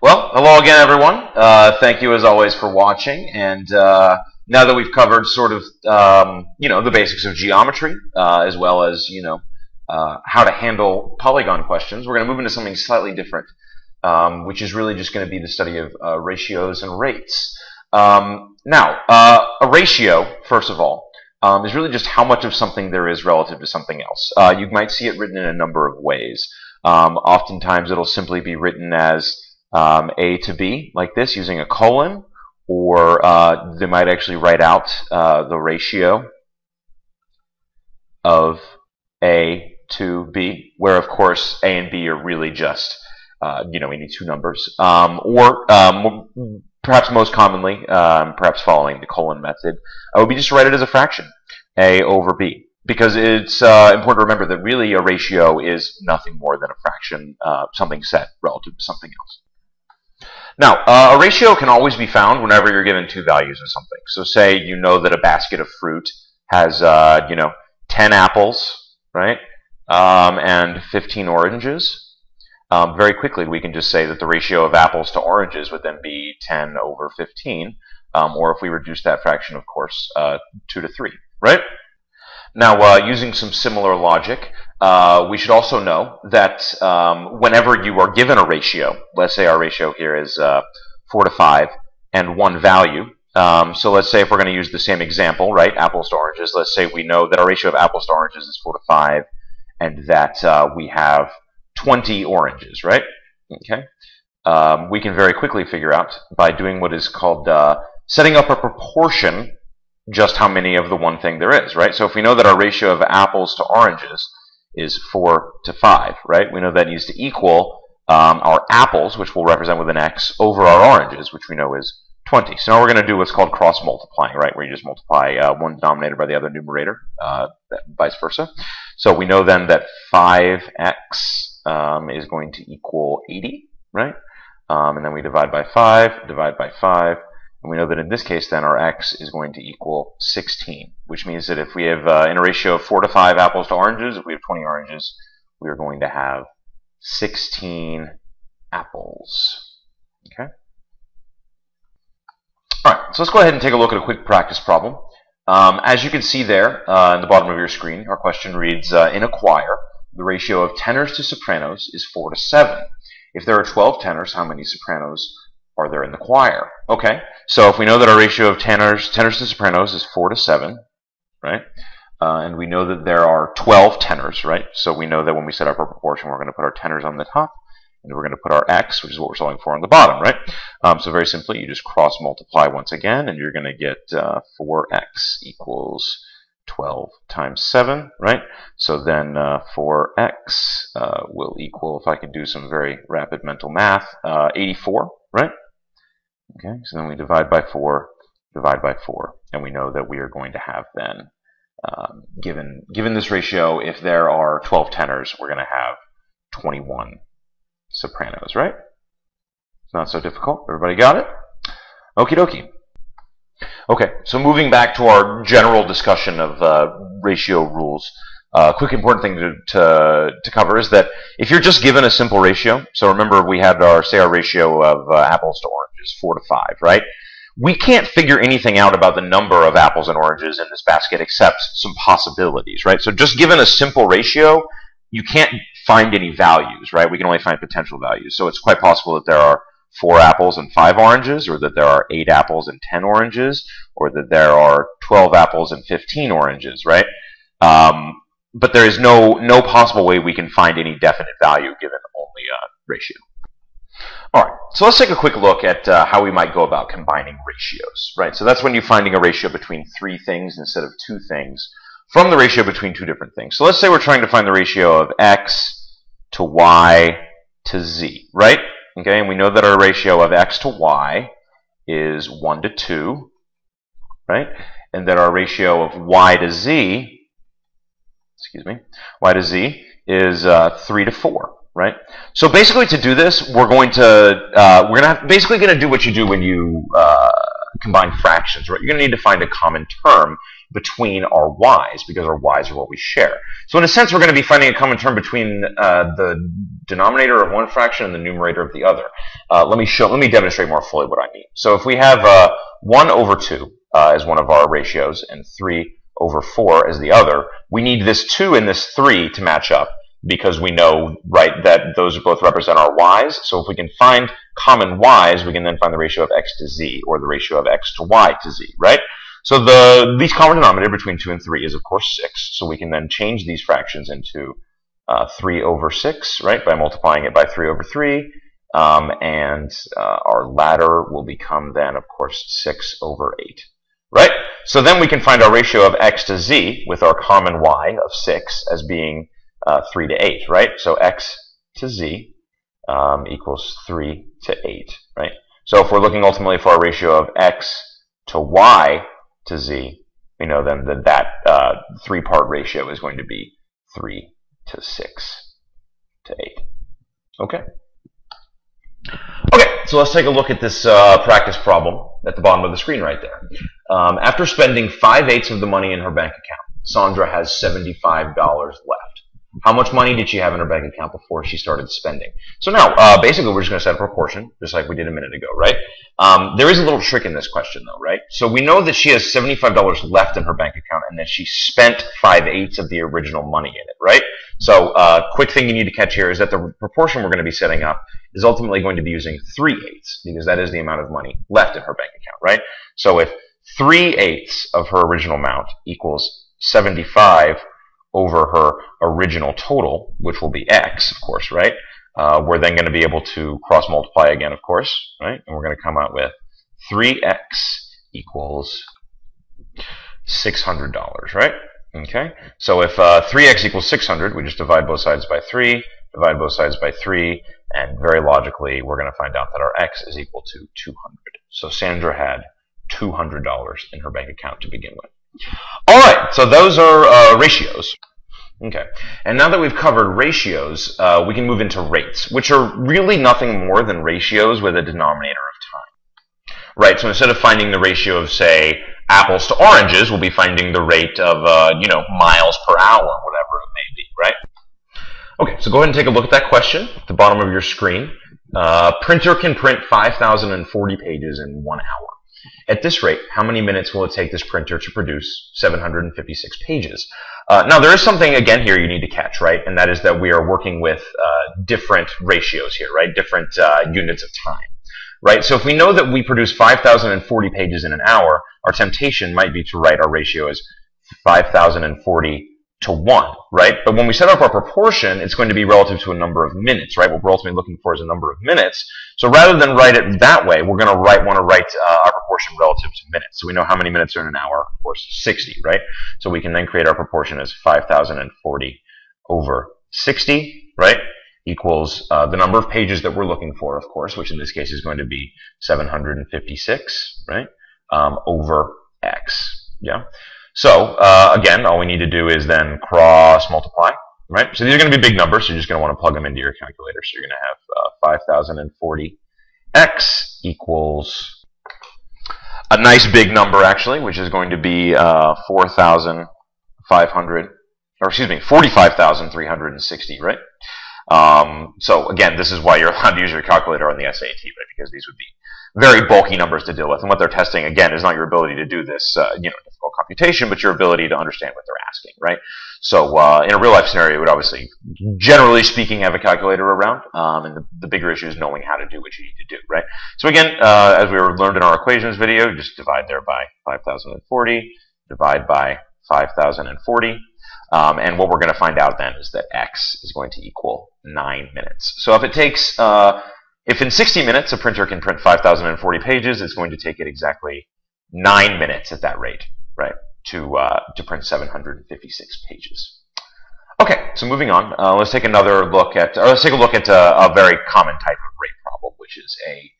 Well, hello again, everyone. Uh, thank you, as always, for watching. And uh, now that we've covered sort of, um, you know, the basics of geometry, uh, as well as, you know, uh, how to handle polygon questions, we're going to move into something slightly different, um, which is really just going to be the study of uh, ratios and rates. Um, now, uh, a ratio, first of all, um, is really just how much of something there is relative to something else. you might see it written in a number of ways. Um, oftentimes, it'll simply be written as um, A to B like this using a colon, or uh, they might actually write out uh, the ratio of A to B, where of course A and B are really just, uh, you know, we need two numbers. Um, or um, perhaps most commonly, um, perhaps following the colon method, uh, would be just write it as a fraction, A over B because it's uh, important to remember that really a ratio is nothing more than a fraction, uh, something set relative to something else. Now, uh, a ratio can always be found whenever you're given two values of something. So say you know that a basket of fruit has, uh, you know, 10 apples, right, um, and 15 oranges. Um, very quickly, we can just say that the ratio of apples to oranges would then be 10 over 15, um, or if we reduce that fraction, of course, uh, 2 to 3, right? Now, uh, using some similar logic, uh, we should also know that um, whenever you are given a ratio, let's say our ratio here is uh, 4 to 5 and one value. Um, so let's say if we're going to use the same example, right, apples to oranges, let's say we know that our ratio of apples to oranges is 4 to 5 and that uh, we have 20 oranges, right? Okay. Um, we can very quickly figure out by doing what is called uh, setting up a proportion just how many of the one thing there is, right? So if we know that our ratio of apples to oranges is 4 to 5, right? We know that needs to equal um, our apples, which we'll represent with an x, over our oranges, which we know is 20. So now we're going to do what's called cross multiplying, right? Where you just multiply uh, one denominator by the other numerator, uh, vice versa. So we know then that 5x um, is going to equal 80, right? Um, and then we divide by 5, divide by 5, and we know that in this case, then, our x is going to equal 16, which means that if we have, uh, in a ratio of 4 to 5 apples to oranges, if we have 20 oranges, we are going to have 16 apples. Okay? All right, so let's go ahead and take a look at a quick practice problem. Um, as you can see there uh, in the bottom of your screen, our question reads, uh, in a choir, the ratio of tenors to sopranos is 4 to 7. If there are 12 tenors, how many sopranos are there in the choir? Okay, so if we know that our ratio of tenors, tenors to sopranos is 4 to 7, right? Uh, and we know that there are 12 tenors, right? So we know that when we set up our proportion, we're going to put our tenors on the top, and we're going to put our x, which is what we're solving for, on the bottom, right? Um, so very simply, you just cross multiply once again, and you're going to get uh, 4x equals 12 times 7, right? So then uh, 4x uh, will equal, if I can do some very rapid mental math, uh, 84, right? Okay, so then we divide by 4, divide by 4, and we know that we are going to have then, um, given, given this ratio, if there are 12 tenors, we're going to have 21 sopranos, right? It's not so difficult. Everybody got it? Okie dokie. Okay, so moving back to our general discussion of uh, ratio rules, a uh, quick important thing to, to, to, cover is that if you're just given a simple ratio, so remember we had our, say our ratio of uh, apples to oranges, 4 to 5, right? We can't figure anything out about the number of apples and oranges in this basket except some possibilities, right? So just given a simple ratio, you can't find any values, right? We can only find potential values. So it's quite possible that there are four apples and five oranges, or that there are eight apples and ten oranges, or that there are 12 apples and 15 oranges, right? Um, but there is no no possible way we can find any definite value given only a ratio. All right, so let's take a quick look at uh, how we might go about combining ratios, right? So that's when you're finding a ratio between three things instead of two things from the ratio between two different things. So let's say we're trying to find the ratio of x to y to z, right? Okay, and we know that our ratio of x to y is 1 to 2, right? And that our ratio of y to z excuse me, y to z is uh, 3 to 4, right? So basically to do this, we're going to, uh, we're going to basically going to do what you do when you uh, combine fractions, right? You're going to need to find a common term between our y's because our y's are what we share. So in a sense, we're going to be finding a common term between uh, the denominator of one fraction and the numerator of the other. Uh, let me show. Let me demonstrate more fully what I mean. So if we have uh, one over two uh, as one of our ratios and three over 4 as the other, we need this 2 and this 3 to match up because we know, right, that those both represent our y's. So if we can find common y's, we can then find the ratio of x to z, or the ratio of x to y to z, right? So the least common denominator between 2 and 3 is, of course, 6. So we can then change these fractions into uh, 3 over 6, right, by multiplying it by 3 over 3. Um, and uh, our latter will become then, of course, 6 over 8, right? So then we can find our ratio of x to z with our common y of 6 as being uh, 3 to 8, right? So x to z um, equals 3 to 8, right? So if we're looking ultimately for a ratio of x to y to z, we know then that that uh, three-part ratio is going to be 3 to 6 to 8. Okay? Okay, so let's take a look at this uh, practice problem at the bottom of the screen right there. Um, after spending 5 eighths of the money in her bank account, Sandra has $75 left. How much money did she have in her bank account before she started spending? So now, uh, basically, we're just going to set a proportion, just like we did a minute ago, right? Um, there is a little trick in this question, though, right? So we know that she has $75 left in her bank account and that she spent 5 eighths of the original money in it, right? So, uh, quick thing you need to catch here is that the proportion we're going to be setting up is ultimately going to be using 3 eighths, because that is the amount of money left in her bank account, right? So if 3 eighths of her original amount equals 75 over her original total, which will be x, of course, right? Uh, we're then going to be able to cross multiply again, of course, right? And we're going to come out with 3x equals $600, right? Okay, so if uh, 3x equals 600, we just divide both sides by 3, divide both sides by 3, and very logically, we're going to find out that our x is equal to 200. So Sandra had $200 in her bank account to begin with. All right, so those are uh, ratios. Okay, and now that we've covered ratios, uh, we can move into rates, which are really nothing more than ratios with a denominator of time. Right, so instead of finding the ratio of, say, apples to oranges, we'll be finding the rate of, uh, you know, miles per hour, whatever it may be, right? Okay, so go ahead and take a look at that question at the bottom of your screen. Uh, printer can print 5,040 pages in one hour. At this rate, how many minutes will it take this printer to produce 756 pages? Uh, now, there is something, again, here you need to catch, right? And that is that we are working with uh, different ratios here, right? Different uh, units of time, right? So if we know that we produce 5,040 pages in an hour, our temptation might be to write our ratio as 5,040 to 1, right? But when we set up our proportion, it's going to be relative to a number of minutes, right? What we're ultimately looking for is a number of minutes. So rather than write it that way, we're going to write want to write uh, our proportion relative to minutes. So we know how many minutes are in an hour, of course, 60, right? So we can then create our proportion as 5,040 over 60, right? Equals uh, the number of pages that we're looking for, of course, which in this case is going to be 756, right? Um, over x, yeah? So uh, again, all we need to do is then cross multiply, right? So these are going to be big numbers, so you're just going to want to plug them into your calculator. So you're going to have uh, 5,040 x equals a nice big number actually, which is going to be uh, 4,500, or excuse me, 45,360, right? Um, so again, this is why you're allowed to use your calculator on the SAT, right? Because these would be very bulky numbers to deal with. And what they're testing, again, is not your ability to do this, uh, you know, difficult computation, but your ability to understand what they're asking, right? So uh, in a real life scenario, you would obviously, generally speaking, have a calculator around. Um, and the, the, bigger issue is knowing how to do what you need to do, right? So again, uh, as we learned in our equations video, just divide there by 5,040, divide by 5,040. Um, and what we're going to find out then is that x is going to equal 9 minutes. So if it takes uh, if in 60 minutes a printer can print 5,040 pages, it's going to take it exactly nine minutes at that rate, right, to uh, to print 756 pages. Okay, so moving on, uh, let's take another look at, or let's take a look at a, uh, a very common type of rate problem, which is a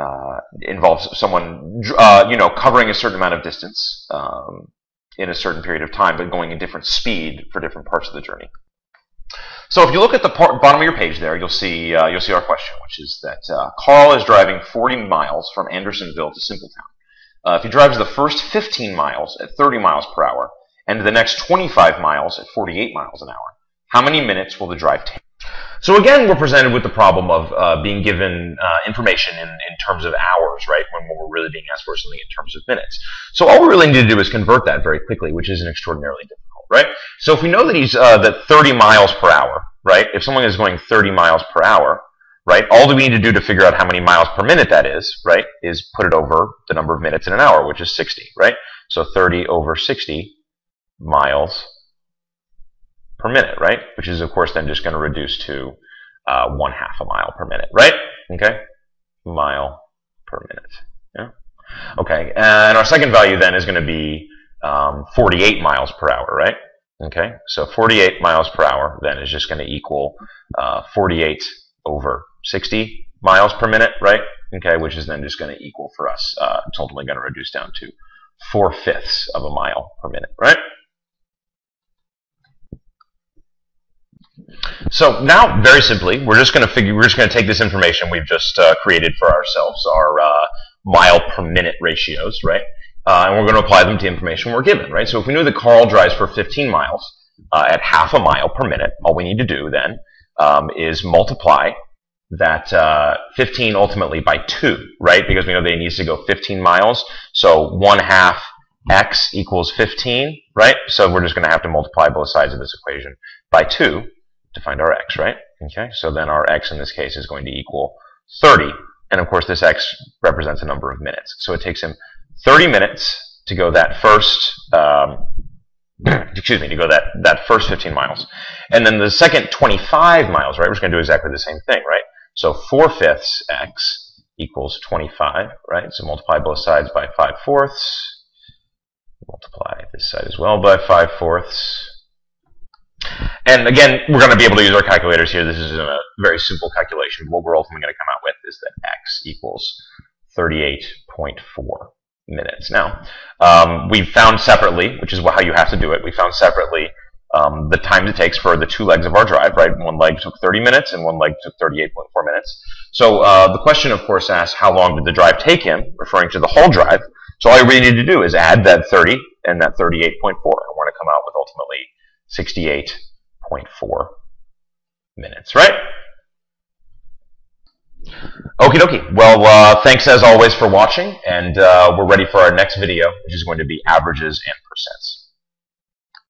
uh, involves someone, uh, you know, covering a certain amount of distance um, in a certain period of time, but going a different speed for different parts of the journey. So if you look at the bottom of your page there, you'll see uh, you'll see our question, which is that uh, Carl is driving 40 miles from Andersonville to Simpletown. Uh, if he drives the first 15 miles at 30 miles per hour and the next 25 miles at 48 miles an hour, how many minutes will the drive take? So again, we're presented with the problem of uh, being given uh, information in, in terms of hours, right, when we're really being asked for something in terms of minutes. So all we really need to do is convert that very quickly, which isn't extraordinarily difficult, right? So if we know that he's uh, that 30 miles per hour, right, if someone is going 30 miles per hour, right, all that we need to do to figure out how many miles per minute that is, right, is put it over the number of minutes in an hour, which is 60, right? So 30 over 60 miles per minute, right? Which is, of course, then just going to reduce to uh, one half a mile per minute, right? Okay, mile per minute. Yeah. Okay, and our second value then is going to be um, 48 miles per hour, right? Okay, so 48 miles per hour then is just going to equal uh, 48 over 60 miles per minute, right? Okay, which is then just going to equal for us, uh, it's ultimately going to reduce down to 4 fifths of a mile per minute, right? So now, very simply, we're just going to figure, we're just going to take this information we've just uh, created for ourselves, our uh, mile per minute ratios, right? Uh, and we're going to apply them to information we're given, right? So if we knew that Carl drives for 15 miles uh, at half a mile per minute, all we need to do then um, is multiply that uh, 15 ultimately by 2, right? Because we know that he needs to go 15 miles. So 1 half x equals 15, right? So we're just going to have to multiply both sides of this equation by 2 to find our x, right? Okay, so then our x in this case is going to equal 30. And of course, this x represents a number of minutes. So it takes him 30 minutes to go that first, um, excuse me, to go that, that first 15 miles. And then the second 25 miles, right, we're just going to do exactly the same thing, right? So 4 fifths x equals 25, right? So multiply both sides by 5 fourths. Multiply this side as well by 5 fourths. And again, we're going to be able to use our calculators here. This is a very simple calculation. What we're ultimately going to come out with is that x equals 38.4 minutes. Now, um, we found separately, which is how you have to do it, we found separately um, the time it takes for the two legs of our drive, right? One leg took 30 minutes and one leg took 38.4 minutes. So uh, the question, of course, asks how long did the drive take him, referring to the whole drive. So all you really need to do is add that 30 and that 38.4, and we're going to come out with ultimately 68.4 minutes, right? Okie dokie. Well, uh, thanks as always for watching, and uh, we're ready for our next video, which is going to be averages and percents.